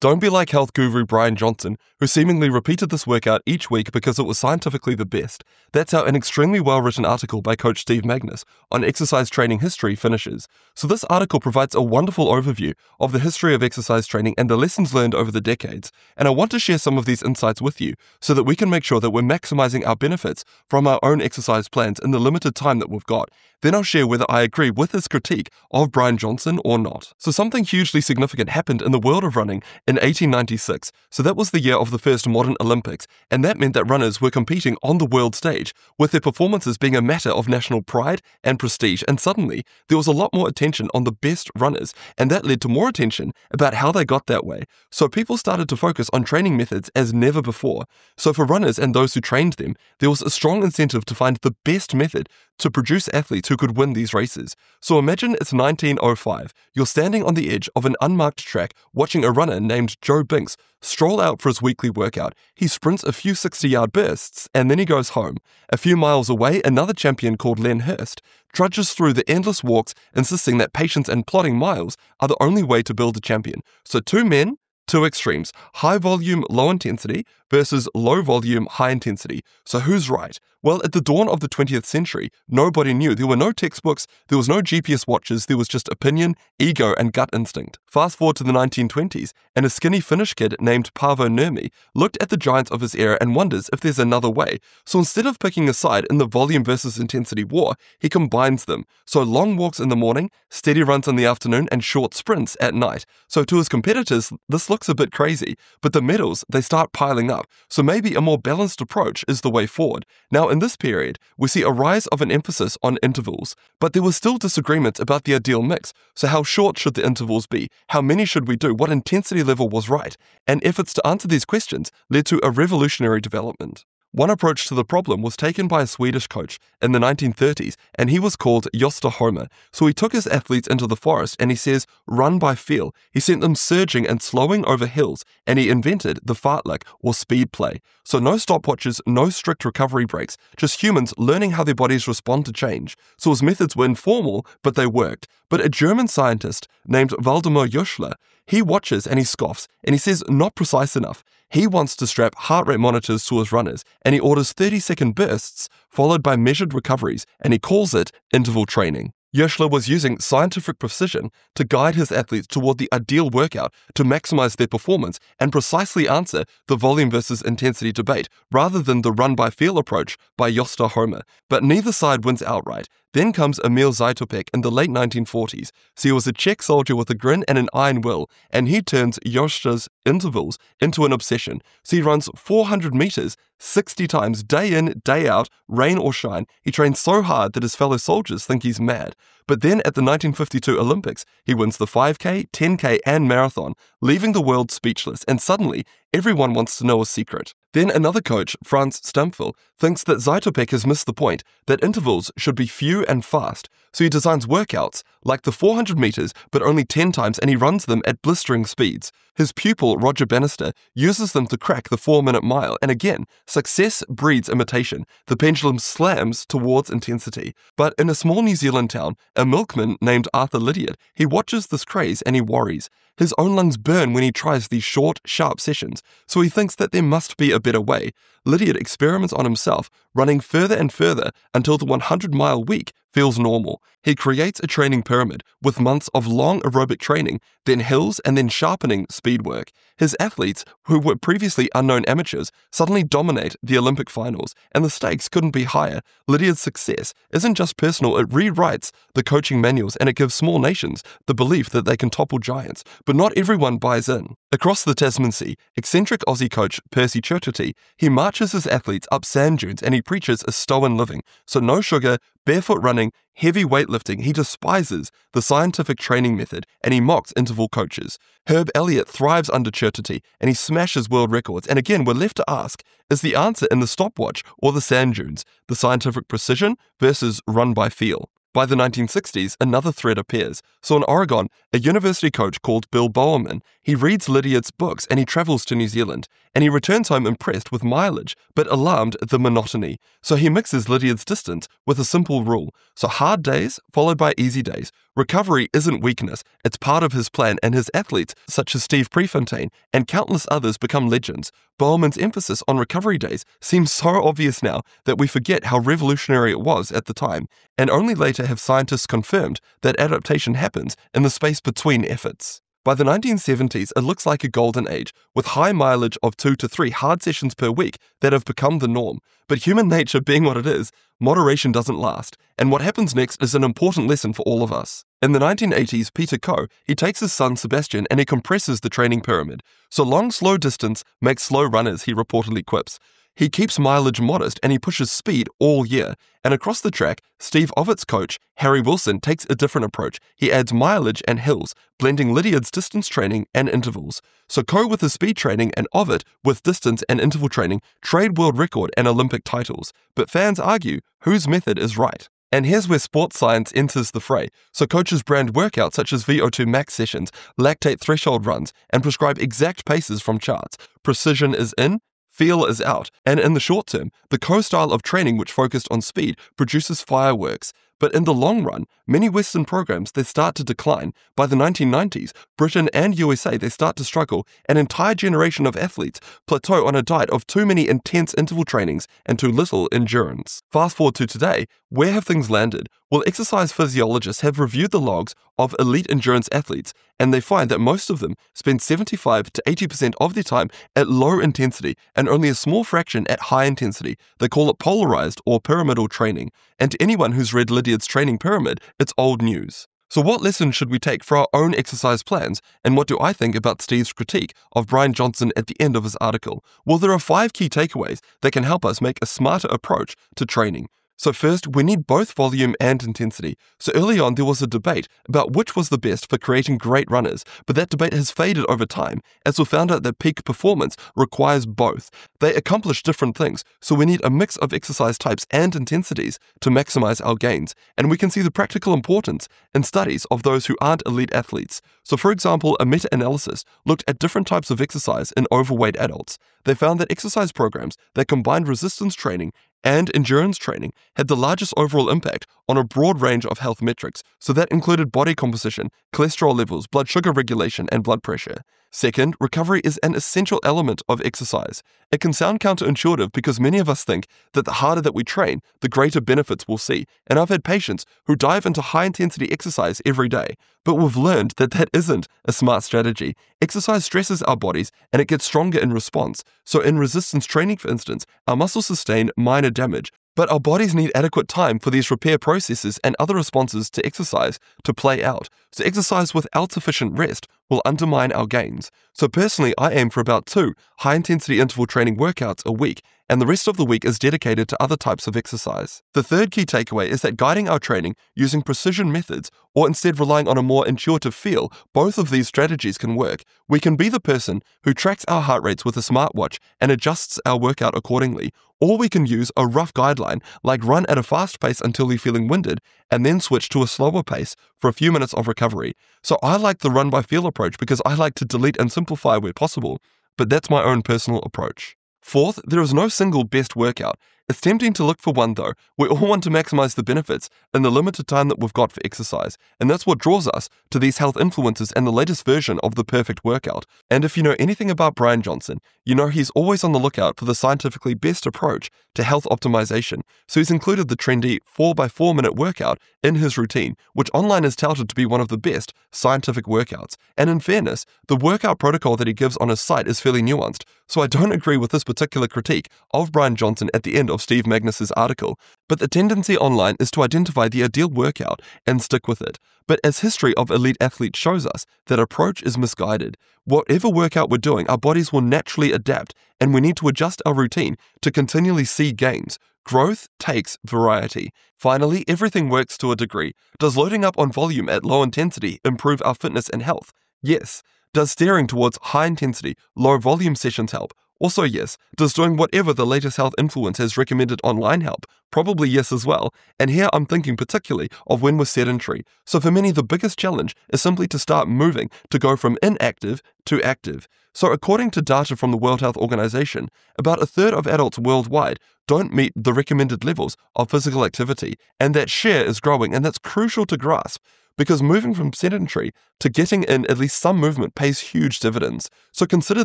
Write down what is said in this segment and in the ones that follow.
Don't be like health guru Bryan Johnson, who seemingly repeated this workout each week because it was scientifically the best. That's how an extremely well written article by Coach Steve Magness on exercise training history finishes. So, this article provides a wonderful overview of the history of exercise training and the lessons learned over the decades. And I want to share some of these insights with you so that we can make sure that we're maximizing our benefits from our own exercise plans in the limited time that we've got. Then I'll share whether I agree with his critique of Bryan Johnson or not. So, something hugely significant happened in the world of running in 1896. So, that was the year of the first modern Olympics, and that meant that runners were competing on the world stage, with their performances being a matter of national pride and prestige. And suddenly, there was a lot more attention on the best runners, and that led to more attention about how they got that way. So, people started to focus on training methods as never before. So, for runners and those who trained them, there was a strong incentive to find the best method to produce athletes who could win these races. So imagine it's 1905. You're standing on the edge of an unmarked track watching a runner named Joe Binks stroll out for his weekly workout. He sprints a few 60 yard bursts and then he goes home. A few miles away, another champion called Len Hurst trudges through the endless walks, insisting that patience and plodding miles are the only way to build a champion. So, two men, two extremes high volume, low intensity versus low volume, high intensity. So, who's right? Well, at the dawn of the 20th century, nobody knew. There were no textbooks, there was no GPS watches, there was just opinion, ego, and gut instinct. Fast forward to the 1920s, and a skinny Finnish kid named Paavo Nurmi looked at the giants of his era and wonders if there's another way. So instead of picking a side in the volume versus intensity war, he combines them. So long walks in the morning, steady runs in the afternoon, and short sprints at night. So to his competitors, this looks a bit crazy, but the medals, they start piling up. So maybe a more balanced approach is the way forward. Now, in this period, we see a rise of an emphasis on intervals, but there were still disagreements about the ideal mix. So, how short should the intervals be? How many should we do? What intensity level was right? And efforts to answer these questions led to a revolutionary development. One approach to the problem was taken by a Swedish coach in the 1930s, and he was called Gösta Holmér. So he took his athletes into the forest and he says, run by feel. He sent them surging and slowing over hills, and he invented the fartlek or speed play. So no stopwatches, no strict recovery breaks, just humans learning how their bodies respond to change. So his methods were informal, but they worked. But a German scientist named Waldemar Gerschler, he watches and he scoffs, and he says, not precise enough. He wants to strap heart rate monitors to his runners, and he orders 30 second bursts followed by measured recoveries, and he calls it interval training. Gerschler was using scientific precision to guide his athletes toward the ideal workout to maximize their performance and precisely answer the volume versus intensity debate rather than the run by feel approach by Gösta Holmér. But neither side wins outright. Then comes Emil Zátopek in the late 1940s. So he was a Czech soldier with a grin and an iron will, and he turns Gerschler's intervals into an obsession. So he runs 400 meters 60 times, day in, day out, rain or shine. He trains so hard that his fellow soldiers think he's mad. But then at the 1952 Olympics, he wins the 5K, 10K, and marathon, leaving the world speechless, and suddenly everyone wants to know a secret. Then another coach, Franz Stampfl, thinks that Zátopek has missed the point that intervals should be few and fast, so he designs workouts like the 400 meters but only 10 times and he runs them at blistering speeds. His pupil, Roger Bannister, uses them to crack the 4 minute mile, and again, success breeds imitation. The pendulum slams towards intensity. But in a small New Zealand town, a milkman named Arthur Lydiard, he watches this craze and he worries. His own lungs burn when he tries these short, sharp sessions, so he thinks that there must be a better way. Lydiard experiments on himself, running further and further until the 100 mile week feels normal. He creates a training pyramid with months of long aerobic training, then hills, and then sharpening speed work. His athletes, who were previously unknown amateurs, suddenly dominate the Olympic finals, and the stakes couldn't be higher. Lydiard's success isn't just personal, it rewrites the coaching manuals and it gives small nations the belief that they can topple giants. But not everyone buys in. Across the Tasman Sea, eccentric Aussie coach Percy Cerutty, he marches his athletes up sand dunes and he preaches a Stotan living. So no sugar, barefoot running, heavy weightlifting, he despises the scientific training method and he mocks interval coaches. Herb Elliott thrives under Cerutty and he smashes world records. And again, we're left to ask is the answer in the stopwatch or the sand dunes, the scientific precision versus run by feel? By the 1960s, another thread appears. So in Oregon, a university coach called Bill Bowerman, he reads Lydiard's books and he travels to New Zealand. And he returns home impressed with mileage, but alarmed at the monotony. So he mixes Lydiard's distance with a simple rule. So hard days followed by easy days. Recovery isn't weakness, it's part of his plan, and his athletes, such as Steve Prefontaine and countless others, become legends. Bowerman's emphasis on recovery days seems so obvious now that we forget how revolutionary it was at the time, and only later have scientists confirmed that adaptation happens in the space between efforts. By the 1970s, it looks like a golden age, with high mileage of two to three hard sessions per week that have become the norm. But human nature being what it is, moderation doesn't last, and what happens next is an important lesson for all of us. In the 1980s, Peter Coe, he takes his son Sebastian and he compresses the training pyramid. So long, slow distance makes slow runners, he reportedly quips. He keeps mileage modest and he pushes speed all year. And across the track, Steve Ovett's coach, Harry Wilson, takes a different approach. He adds mileage and hills, blending Lydiard's distance training and intervals. So Coe with his speed training and Ovett with distance and interval training trade world record and Olympic titles. But fans argue whose method is right. And here's where sports science enters the fray. So coaches brand workouts such as VO2 max sessions, lactate threshold runs, and prescribe exact paces from charts. Precision is in, feel is out, and in the short term, the Coe style of training which focused on speed produces fireworks. But in the long run, many Western programs they start to decline. By the 1990s, Britain and USA they start to struggle. An entire generation of athletes plateau on a diet of too many intense interval trainings and too little endurance. Fast forward to today, where have things landed? Well, exercise physiologists have reviewed the logs of elite endurance athletes, and they find that most of them spend 75 to 80% of their time at low intensity and only a small fraction at high intensity. They call it polarized or pyramidal training. And to anyone who's read Lydiard's training pyramid, it's old news. So, what lessons should we take for our own exercise plans, and what do I think about Steve's critique of Bryan Johnson at the end of his article? Well, there are five key takeaways that can help us make a smarter approach to training. So, first, we need both volume and intensity. So, early on, there was a debate about which was the best for creating great runners, but that debate has faded over time as we found out that peak performance requires both. They accomplish different things, so we need a mix of exercise types and intensities to maximize our gains. And we can see the practical importance in studies of those who aren't elite athletes. So, for example, a meta analysis looked at different types of exercise in overweight adults. They found that exercise programs that combined resistance training and endurance training had the largest overall impact on a broad range of health metrics, so that included body composition, cholesterol levels, blood sugar regulation, and blood pressure. Second, recovery is an essential element of exercise. It can sound counterintuitive because many of us think that the harder that we train, the greater benefits we'll see. And I've had patients who dive into high intensity exercise every day, but we've learned that that isn't a smart strategy. Exercise stresses our bodies and it gets stronger in response. So, in resistance training, for instance, our muscles sustain minor damage, but our bodies need adequate time for these repair processes and other responses to exercise to play out. So, exercise without sufficient rest will undermine our gains. So, personally, I aim for about two high intensity interval training workouts a week, and the rest of the week is dedicated to other types of exercise. The third key takeaway is that guiding our training using precision methods or instead relying on a more intuitive feel, both of these strategies can work. We can be the person who tracks our heart rates with a smartwatch and adjusts our workout accordingly, or we can use a rough guideline like run at a fast pace until you're feeling winded and then switch to a slower pace for a few minutes of recovery. So I like the run by feel approach because I like to delete and simplify where possible, but that's my own personal approach. Fourth, there is no single best workout. It's tempting to look for one though. We all want to maximize the benefits in the limited time that we've got for exercise, and that's what draws us to these health influencers and the latest version of the perfect workout. And if you know anything about Bryan Johnson, you know he's always on the lookout for the scientifically best approach to health optimization. So he's included the trendy 4x4 minute workout in his routine, which online is touted to be one of the best scientific workouts. And in fairness, the workout protocol that he gives on his site is fairly nuanced, so I don't agree with this particular critique of Bryan Johnson at the end of of Steve Magness's article, but the tendency online is to identify the ideal workout and stick with it. But as history of elite athletes shows us, that approach is misguided. Whatever workout we're doing, our bodies will naturally adapt, and we need to adjust our routine to continually see gains. Growth takes variety. Finally, everything works to a degree. Does loading up on volume at low intensity improve our fitness and health? Yes. Does steering towards high intensity, low volume sessions help? Also, yes. Does doing whatever the latest health influence has recommended online help? Probably yes as well. And here I'm thinking particularly of when we're sedentary. So for many, the biggest challenge is simply to start moving to go from inactive to active. So according to data from the World Health Organization, about a third of adults worldwide don't meet the recommended levels of physical activity. And that share is growing, and that's crucial to grasp. Because moving from sedentary to getting in at least some movement pays huge dividends. So consider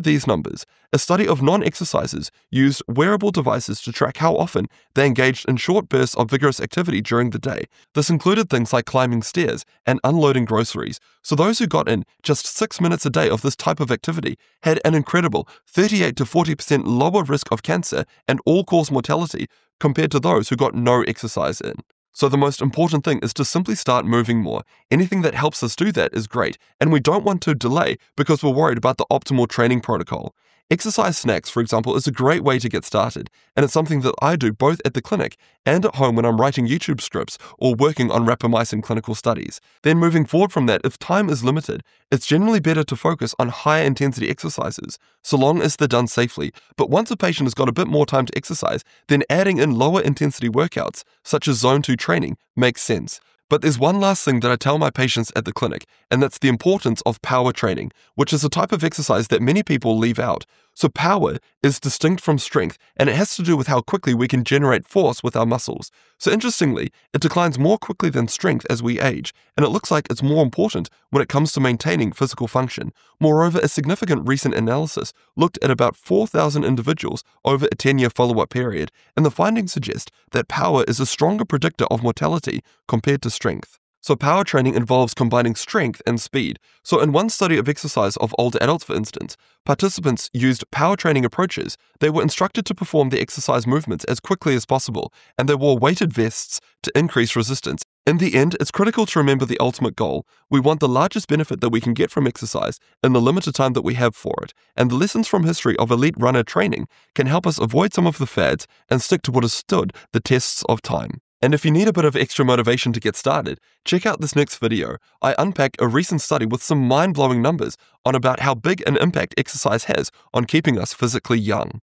these numbers. A study of non exercisers used wearable devices to track how often they engaged in short bursts of vigorous activity during the day. This included things like climbing stairs and unloading groceries. So those who got in just six minutes a day of this type of activity had an incredible 38 to 40% lower risk of cancer and all cause mortality compared to those who got no exercise in. So, the most important thing is to simply start moving more. Anything that helps us do that is great, and we don't want to delay because we're worried about the optimal training protocol. Exercise snacks, for example, is a great way to get started, and it's something that I do both at the clinic and at home when I'm writing YouTube scripts or working on rapamycin clinical studies. Then, moving forward from that, if time is limited, it's generally better to focus on higher intensity exercises, so long as they're done safely. But once a patient has got a bit more time to exercise, then adding in lower intensity workouts, such as zone 2 training, makes sense. But there's one last thing that I tell my patients at the clinic, and that's the importance of power training, which is a type of exercise that many people leave out. So, power is distinct from strength, and it has to do with how quickly we can generate force with our muscles. So, interestingly, it declines more quickly than strength as we age, and it looks like it's more important when it comes to maintaining physical function. Moreover, a significant recent analysis looked at about 4,000 individuals over a 10 year follow up period, and the findings suggest that power is a stronger predictor of mortality compared to strength. So, power training involves combining strength and speed. So, in one study of exercise of older adults, for instance, participants used power training approaches. They were instructed to perform the exercise movements as quickly as possible, and they wore weighted vests to increase resistance. In the end, it's critical to remember the ultimate goal. We want the largest benefit that we can get from exercise in the limited time that we have for it, and the lessons from history of elite runner training can help us avoid some of the fads and stick to what has stood the tests of time. And if you need a bit of extra motivation to get started, check out this next video. I unpack a recent study with some mind blowing numbers on about how big an impact exercise has on keeping us physically young.